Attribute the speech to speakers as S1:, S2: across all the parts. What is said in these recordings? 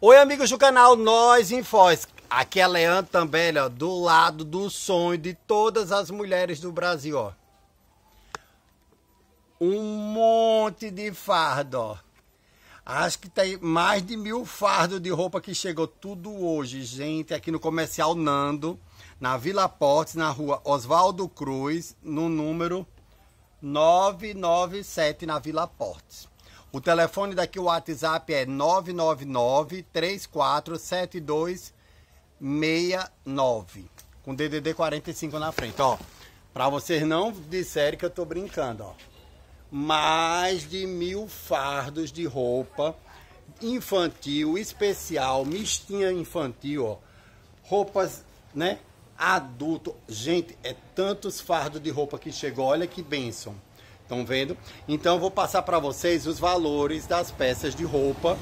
S1: Oi, amigos do canal Nós em Foz. Aqui é Leandro também, ó, do lado do sonho de todas as mulheres do Brasil, ó. Um monte de fardo, ó. Acho que tem mais de mil fardos de roupa que chegou tudo hoje, gente, aqui no Comercial Nando, na Vila Portes, na rua Oswaldo Cruz, no número 997, na Vila Portes. O telefone daqui, o WhatsApp é 999 347269 com DDD 45 na frente, ó. Para vocês não disserem que eu tô brincando, ó. Mais de mil fardos de roupa infantil, especial, mistinha infantil, ó. Roupas, né? Adulto. Gente, é tantos fardos de roupa que chegou. Olha que bênção. Estão vendo? Então eu vou passar para vocês os valores das peças de roupa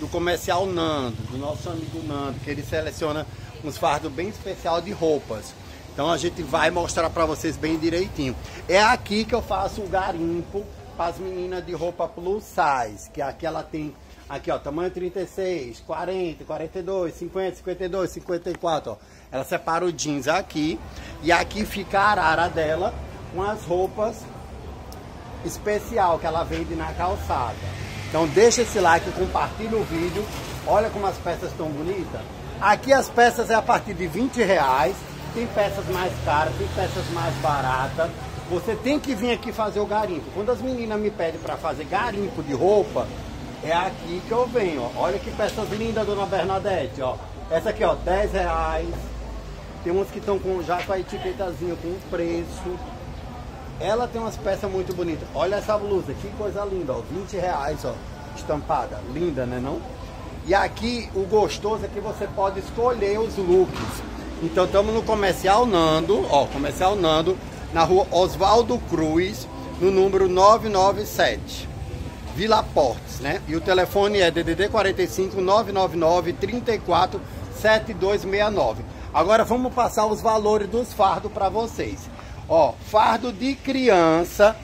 S1: do comercial Nando, do nosso amigo Nando, que ele seleciona uns fardos bem especial de roupas. Então a gente vai mostrar para vocês bem direitinho. É aqui que eu faço o garimpo para as meninas de roupa plus size, que aqui ela tem aqui ó, tamanho 36, 40, 42, 50, 52, 54, ó. Ela separa o jeans aqui e aqui fica a arara dela com as roupas especial que ela vende na calçada. Então deixa esse like, compartilha o vídeo. Olha como as peças estão bonitas. Aqui as peças é a partir de 20 reais. Tem peças mais caras, tem peças mais baratas. Você tem que vir aqui fazer o garimpo. Quando as meninas me pedem para fazer garimpo de roupa, é aqui que eu venho. Ó. Olha que peças lindas, dona Bernadette. Ó. Essa aqui, ó, 10 reais. Tem umas que estão já com a etiquetazinha com o preço. Ela tem umas peças muito bonitas. Olha essa blusa, que coisa linda, ó. 20 reais, ó. Estampada. Linda, né não? E aqui, o gostoso é que você pode escolher os looks. Então, estamos no Comercial Nando, ó. Comercial Nando, na rua Oswaldo Cruz, no número 997. Vila Portes, né? E o telefone é DDD 45 999 34 7269. Agora vamos passar os valores dos fardos para vocês. Ó, fardo de criança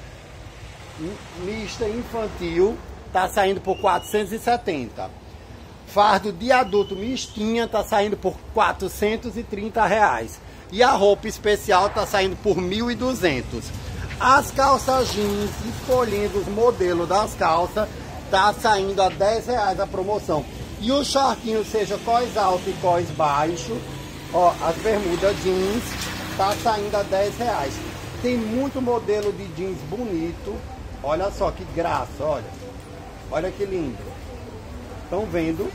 S1: mista infantil tá saindo por 470. Fardo de adulto mistinha tá saindo por 430 reais. E a roupa especial tá saindo por 1.200. As calças jeans, escolhendo os modelos das calças, tá saindo a 10 reais a promoção. E o shortinho, seja cós alto e cós baixo, ó, as bermudas jeans, tá saindo a 10 reais. Tem muito modelo de jeans bonito. Olha só que graça, olha. Olha que lindo. Estão vendo?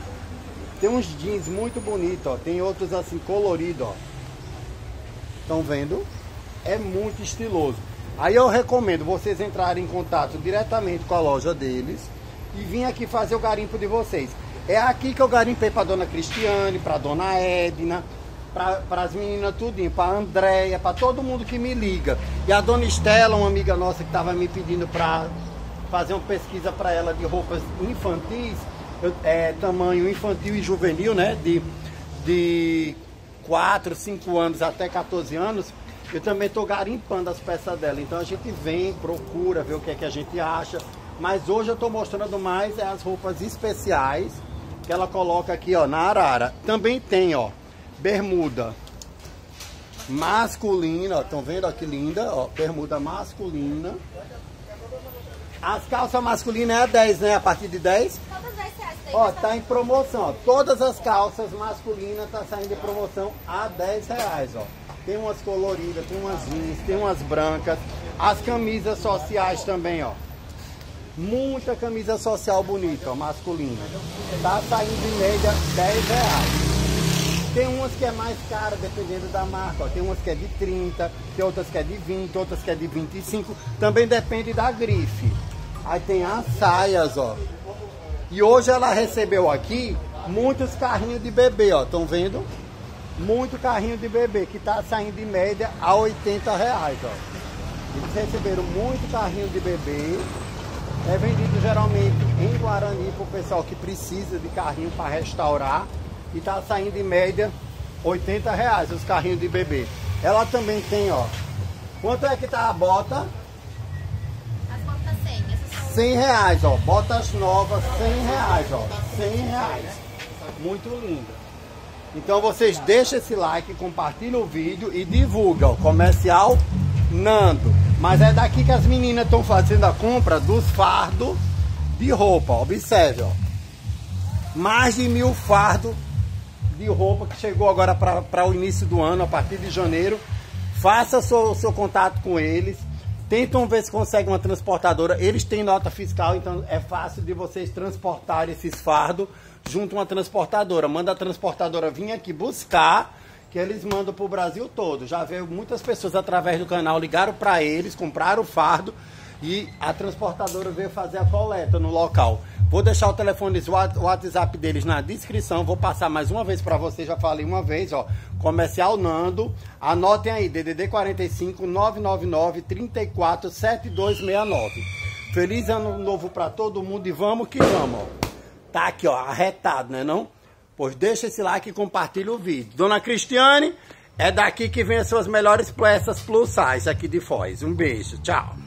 S1: Tem uns jeans muito bonitos, ó. Tem outros assim coloridos, ó. Estão vendo? É muito estiloso. Aí eu recomendo vocês entrarem em contato diretamente com a loja deles e vir aqui fazer o garimpo de vocês. É aqui que eu garimpei para dona Cristiane, para dona Edna, para as meninas tudinho, para Andréia, para todo mundo que me liga. E a dona Estela, uma amiga nossa que estava me pedindo para fazer uma pesquisa para ela de roupas infantis, é, tamanho infantil e juvenil, né? De, de 4, 5 anos até 14 anos, eu também estou garimpando as peças dela. Então a gente vem, procura, ver o que é que a gente acha. Mas hoje eu estou mostrando mais é as roupas especiais que ela coloca aqui, ó, na arara. Também tem, ó, bermuda masculina, estão vendo ó, que linda, ó, bermuda masculina. As calças masculinas é a 10, né? A partir de 10.
S2: Todas 10 reais. tem
S1: Ó,
S2: essa-
S1: tá em promoção, ó. Todas as calças masculinas tá saindo de promoção a 10 reais, ó. Tem umas coloridas, tem umas jeans, tem umas brancas. As camisas sociais também, ó. Muita camisa social bonita, ó, masculina. Tá saindo em média 10 reais. Tem umas que é mais cara, dependendo da marca. Ó. Tem umas que é de 30, tem outras que é de 20, outras que é de 25. Também depende da grife. Aí tem as saias, ó. E hoje ela recebeu aqui muitos carrinhos de bebê, ó. Estão vendo? Muito carrinho de bebê, que tá saindo em média a 80 reais, ó. Eles receberam muito carrinho de bebê. É vendido geralmente em Guarani para o pessoal que precisa de carrinho para restaurar. E tá saindo em média 80 reais os carrinhos de bebê. Ela também tem, ó. Quanto é que tá a bota?
S2: As botas 100. Essas são
S1: 100 reais, ó. Botas novas, 100 reais, ó. 100 reais. Muito linda. Então vocês deixam esse like, compartilham o vídeo e divulgam. Comercial Nando. Mas é daqui que as meninas estão fazendo a compra dos fardos de roupa. Observe, ó. Mais de mil fardos de roupa que chegou agora para o início do ano, a partir de janeiro. Faça o seu, seu contato com eles. Tentam ver se consegue uma transportadora. Eles têm nota fiscal, então é fácil de vocês transportarem esses fardos junto a uma transportadora. Manda a transportadora vir aqui buscar, que eles mandam para o Brasil todo. Já veio muitas pessoas através do canal, ligaram para eles, compraram o fardo e a transportadora veio fazer a coleta no local. Vou deixar o telefone, o WhatsApp deles na descrição. Vou passar mais uma vez para vocês, já falei uma vez, ó. Comercial Nando. Anotem aí, DDD 45 999 34 7269. Feliz ano novo para todo mundo e vamos que vamos, ó. Tá aqui, ó, arretado, né não? Pois deixa esse like e compartilha o vídeo. Dona Cristiane, é daqui que vem as suas melhores peças plus size aqui de Foz. Um beijo, tchau.